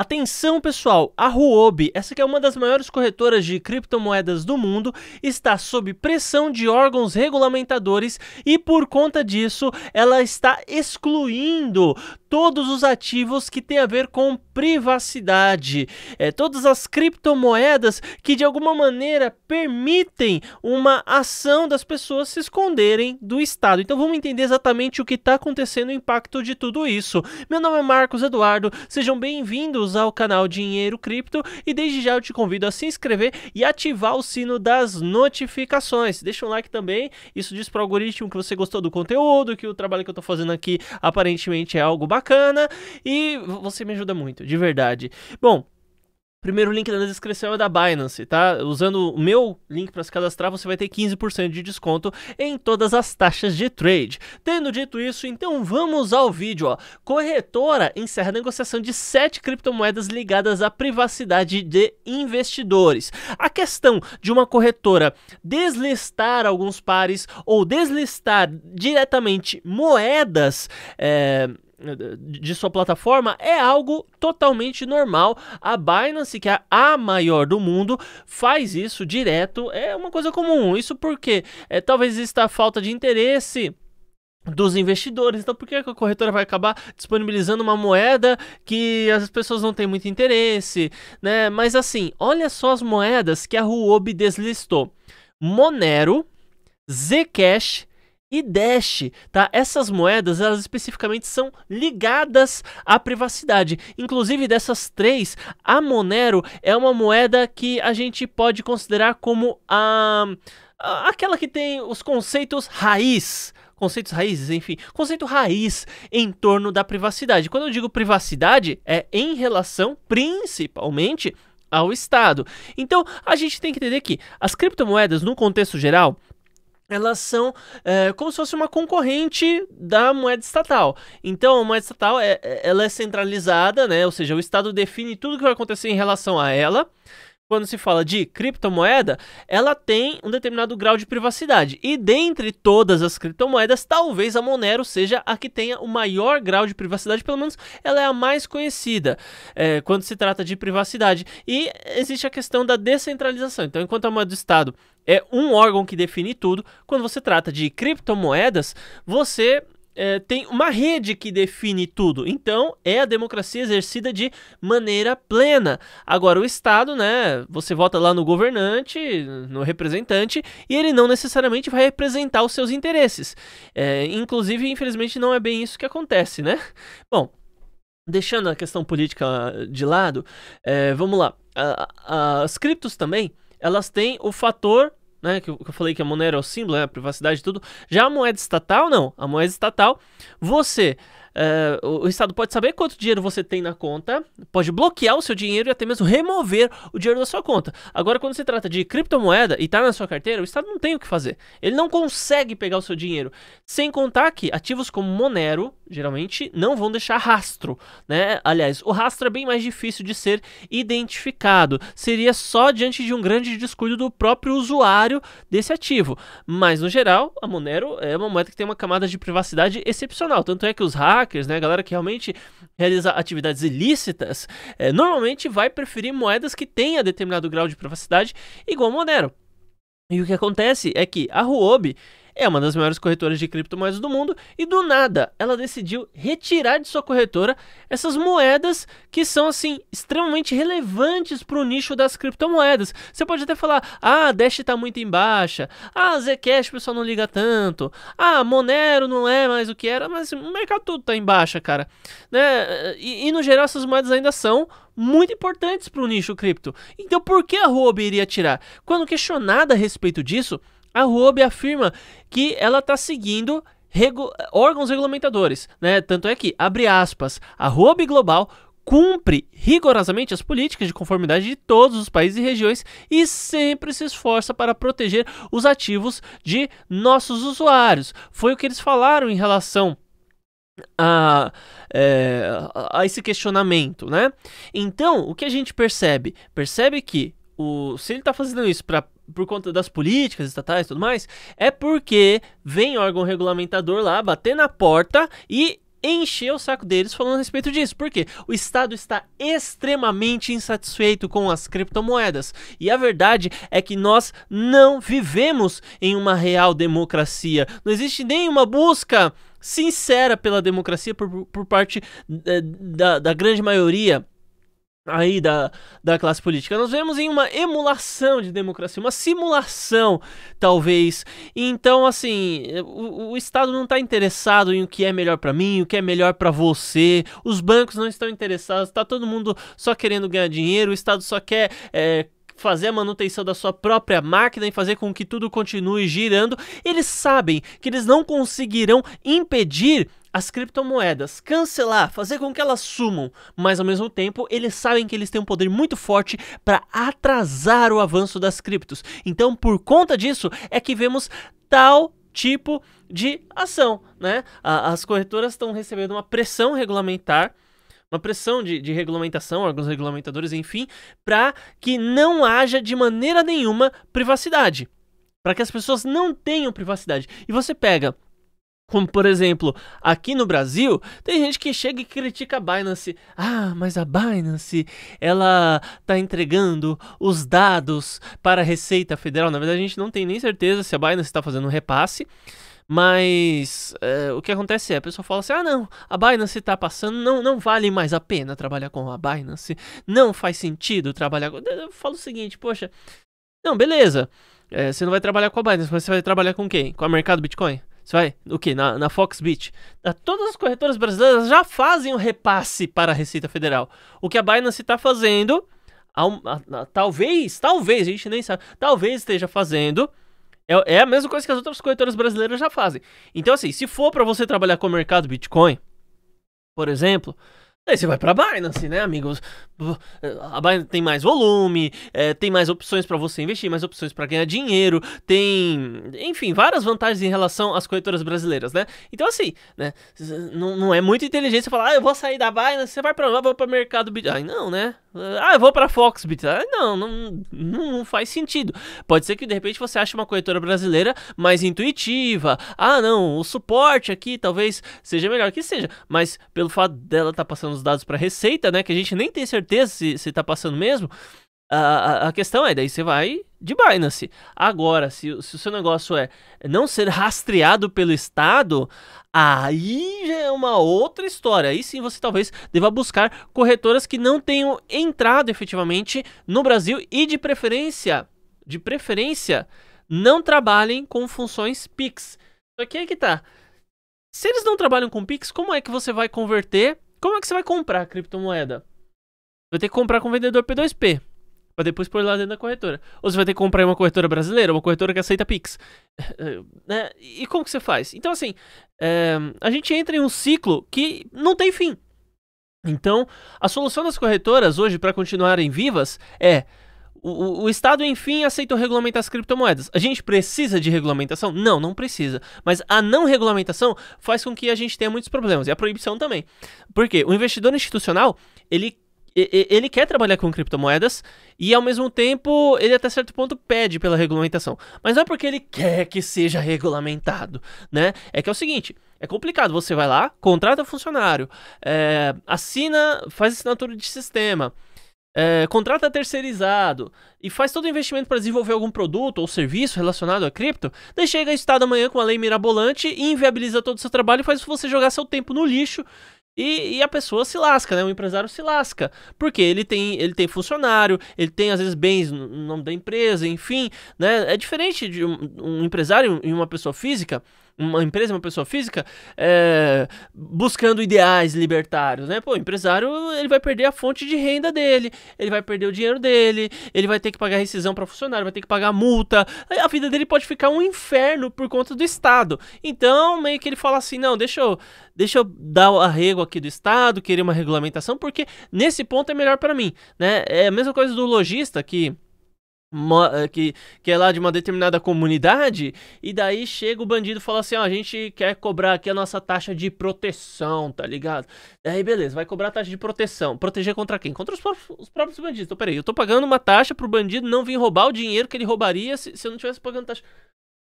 Atenção pessoal, a Huobi, essa que é uma das maiores corretoras de criptomoedas do mundo, está sob pressão de órgãos regulamentadores e por conta disso ela está excluindo todos os ativos que têm a ver com privacidade, é, todas as criptomoedas que de alguma maneira permitem uma ação das pessoas se esconderem do Estado. Então vamos entender exatamente o que está acontecendo, o impacto de tudo isso. Meu nome é Marcos Eduardo, sejam bem-vindos ao canal Dinheiro Cripto e desde já eu te convido a se inscrever e ativar o sino das notificações. Deixa um like também, isso diz para o algoritmo que você gostou do conteúdo, que o trabalho que eu estou fazendo aqui aparentemente é algo bacana e você me ajuda muito, de verdade. Bom, Primeiro link na descrição é da Binance, tá? Usando o meu link para se cadastrar, você vai ter 15% de desconto em todas as taxas de trade. Tendo dito isso, então vamos ao vídeo. Ó. Corretora encerra a negociação de sete criptomoedas ligadas à privacidade de investidores. A questão de uma corretora deslistar alguns pares ou deslistar diretamente moedas. É de sua plataforma é algo totalmente normal. A Binance, que é a maior do mundo, faz isso direto, é uma coisa comum. Isso porque é, talvez exista falta de interesse dos investidores. Então, por que a corretora vai acabar disponibilizando uma moeda que as pessoas não têm muito interesse, né? Mas assim, olha só as moedas que a Huobi deslistou: Monero, Zcash, e Dash, tá? Essas moedas, elas especificamente são ligadas à privacidade. Inclusive dessas três, a Monero é uma moeda que a gente pode considerar como a, aquela que tem os conceitos raiz, conceitos raízes, enfim, conceito raiz em torno da privacidade. Quando eu digo privacidade, é em relação principalmente ao Estado. Então, a gente tem que entender que as criptomoedas, no contexto geral, elas são é, como se fosse uma concorrente da moeda estatal. Então, a moeda estatal é, ela é centralizada, né? Ou seja, o Estado define tudo o que vai acontecer em relação a ela quando se fala de criptomoeda, ela tem um determinado grau de privacidade. E dentre todas as criptomoedas, talvez a Monero seja a que tenha o maior grau de privacidade, pelo menos ela é a mais conhecida é, quando se trata de privacidade. E existe a questão da descentralização. Então, enquanto a moeda do Estado é um órgão que define tudo, quando você trata de criptomoedas, você é, tem uma rede que define tudo. Então, é a democracia exercida de maneira plena. Agora, o Estado, né? Você vota lá no governante, no representante, e ele não necessariamente vai representar os seus interesses. É, inclusive, infelizmente, não é bem isso que acontece, né? Bom, deixando a questão política de lado, é, vamos lá. as criptos também, elas têm o fator né, que, eu, falei que a Monero é o símbolo, né, a privacidade e tudo. Já a moeda estatal, não. A moeda estatal, você Uh, o Estado pode saber quanto dinheiro você tem na conta, pode bloquear o seu dinheiro e até mesmo remover o dinheiro da sua conta. Agora, quando se trata de criptomoeda e está na sua carteira, o Estado não tem o que fazer. Ele não consegue pegar o seu dinheiro. Sem contar que ativos como Monero, geralmente, não vão deixar rastro. Né? Aliás, o rastro é bem mais difícil de ser identificado. Seria só diante de um grande descuido do próprio usuário desse ativo. Mas, no geral, a Monero é uma moeda que tem uma camada de privacidade excepcional. Tanto é que os hackers hackers, né, a galera que realmente realiza atividades ilícitas, é, normalmente vai preferir moedas que tenha determinado grau de privacidade, igual Monero. E o que acontece é que a Huobi é uma das maiores corretoras de criptomoedas do mundo e do nada ela decidiu retirar de sua corretora essas moedas que são assim extremamente relevantes para o nicho das criptomoedas. Você pode até falar: "Ah, a Dash está muito em baixa. Ah, Zcash o pessoal não liga tanto. Ah, Monero não é mais o que era", mas o mercado todo está em baixa, cara. Né? E, e no geral essas moedas ainda são muito importantes para o nicho cripto. Então por que a Huobi iria tirar? Quando questionada a respeito disso, a Huobi afirma que ela está seguindo regu órgãos regulamentadores, né? Tanto é que, abre aspas, a Huobi Global cumpre rigorosamente as políticas de conformidade de todos os países e regiões e sempre se esforça para proteger os ativos de nossos usuários. Foi o que eles falaram em relação a, é, a esse questionamento, né? Então, o que a gente percebe? Percebe que o, se ele está fazendo isso para por conta das políticas estatais e tudo mais, é porque vem órgão regulamentador lá bater na porta e encher o saco deles falando a respeito disso. Por quê? O Estado está extremamente insatisfeito com as criptomoedas. E a verdade é que nós não vivemos em uma real democracia. Não existe nenhuma busca sincera pela democracia por, por parte da, da, da grande maioria aí da, da classe política. Nós vemos em uma emulação de democracia, uma simulação, talvez. Então, assim, o, o Estado não está interessado em o que é melhor para mim, o que é melhor para você. Os bancos não estão interessados. Está todo mundo só querendo ganhar dinheiro. O Estado só quer é, fazer a manutenção da sua própria máquina e fazer com que tudo continue girando, eles sabem que eles não conseguirão impedir as criptomoedas, cancelar, fazer com que elas sumam, mas ao mesmo tempo eles sabem que eles têm um poder muito forte para atrasar o avanço das criptos. Então, por conta disso, é que vemos tal tipo de ação, né? As corretoras estão recebendo uma pressão regulamentar uma pressão de, de regulamentação, órgãos regulamentadores, enfim, para que não haja de maneira nenhuma privacidade. Para que as pessoas não tenham privacidade. E você pega como, por exemplo, aqui no Brasil, tem gente que chega e critica a Binance. Ah, mas a Binance, ela tá entregando os dados para a Receita Federal. Na verdade, a gente não tem nem certeza se a Binance está fazendo um repasse. Mas é, o que acontece é, a pessoa fala assim: ah, não, a Binance está passando, não, não vale mais a pena trabalhar com a Binance, não faz sentido trabalhar com. Eu falo o seguinte: poxa, não, beleza, é, você não vai trabalhar com a Binance, mas você vai trabalhar com quem? Com a Mercado Bitcoin? Você vai, o que? Na, na Foxbit. Todas as corretoras brasileiras já fazem o repasse para a Receita Federal. O que a Binance está fazendo, a, a, a, talvez, talvez, a gente nem sabe, talvez esteja fazendo é, é a mesma coisa que as outras corretoras brasileiras já fazem. Então, assim, se for para você trabalhar com o mercado Bitcoin, por exemplo, Aí você vai para a Binance, né, amigos? A Binance tem mais volume, é, tem mais opções para você investir, mais opções para ganhar dinheiro, tem, enfim, várias vantagens em relação às corretoras brasileiras, né? Então, assim, né, não, não é muito inteligente você falar, ah, eu vou sair da Binance, você vai para lá, vou para o mercado Bitcoin. Não, né? Ah, eu vou para Foxbit. Ah, não, não, não faz sentido. Pode ser que de repente você ache uma corretora brasileira mais intuitiva. Ah, não, o suporte aqui talvez seja melhor que seja, mas pelo fato dela estar tá passando os dados para Receita, né, que a gente nem tem certeza se está passando mesmo, a, a, questão é, daí você vai de Binance. Agora, se, se o seu negócio é não ser rastreado pelo Estado, aí já é uma outra história. Aí sim você talvez deva buscar corretoras que não tenham entrado efetivamente no Brasil e de preferência, de preferência, não trabalhem com funções Pix. Só que aí que tá. Se eles não trabalham com Pix, como é que você vai converter? Como é que você vai comprar criptomoeda? Vai ter que comprar com vendedor P2P para depois pôr lá dentro da corretora. Ou você vai ter que comprar uma corretora brasileira, uma corretora que aceita Pix. né? E como que você faz? Então, assim, é, a gente entra em um ciclo que não tem fim. Então, a solução das corretoras hoje para continuarem vivas é o, o, Estado, enfim, aceitou regulamentar as criptomoedas. A gente precisa de regulamentação? Não, não precisa. Mas a não regulamentação faz com que a gente tenha muitos problemas. E a proibição também. Por quê? O investidor institucional, ele ele quer trabalhar com criptomoedas e ao mesmo tempo ele até certo ponto pede pela regulamentação. Mas não é porque ele quer que seja regulamentado, né? É que é o seguinte, é complicado. Você vai lá, contrata funcionário, é, assina, faz assinatura de sistema, é, contrata terceirizado e faz todo o investimento para desenvolver algum produto ou serviço relacionado a cripto, daí chega o Estado amanhã com a lei mirabolante e inviabiliza todo o seu trabalho e faz você jogar seu tempo no lixo e, e, a pessoa se lasca, né? O empresário se lasca. Porque ele tem, ele tem funcionário, ele tem, às vezes, bens no nome da empresa, enfim, né? É diferente de um, um empresário e uma pessoa física uma empresa, uma pessoa física, é, buscando ideais libertários, né? Pô, o empresário ele vai perder a fonte de renda dele, ele vai perder o dinheiro dele, ele vai ter que pagar rescisão para funcionário, vai ter que pagar multa, a vida dele pode ficar um inferno por conta do Estado. Então, meio que ele fala assim, não, deixa eu, deixa eu dar o arrego aqui do Estado, querer uma regulamentação, porque nesse ponto é melhor para mim, né? É a mesma coisa do lojista que eh, que, que é lá de uma determinada comunidade, e daí chega o bandido e fala assim: ó, a gente quer cobrar aqui a nossa taxa de proteção, tá ligado? Aí beleza, vai cobrar a taxa de proteção. Proteger contra quem? Contra os próprios, os próprios bandidos. Então, peraí, eu tô pagando uma taxa pro bandido não vir roubar o dinheiro que ele roubaria se, se eu não tivesse pagando taxa.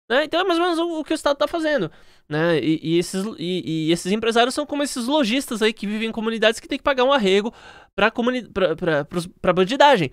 Né? Então é mais ou menos o, o que o Estado está fazendo. Né? E, e esses, e, e, esses empresários são como esses lojistas aí que vivem em comunidades que tem que pagar um arrego para comuni para bandidagem.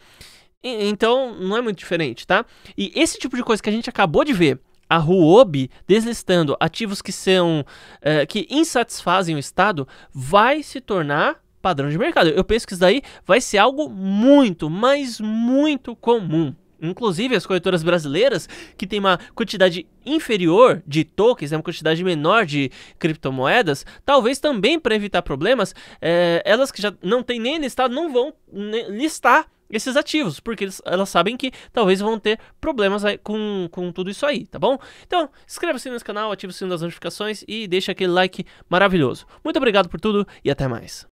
Então não é muito diferente, tá? E esse tipo de coisa que a gente acabou de ver a Huobi deslistando ativos que são é, que insatisfazem o Estado vai se tornar padrão de mercado. Eu penso que isso daí vai ser algo muito, mas muito comum. Inclusive, as corretoras brasileiras, que têm uma quantidade inferior de tokens, né, uma quantidade menor de criptomoedas, talvez também para evitar problemas, é, elas que já não têm nem listado não vão listar esses ativos, porque elas sabem que talvez vão ter problemas com, com tudo isso aí, tá bom? Então, inscreva-se nesse canal, ative o sino das notificações e deixe aquele like maravilhoso. Muito obrigado por tudo e até mais.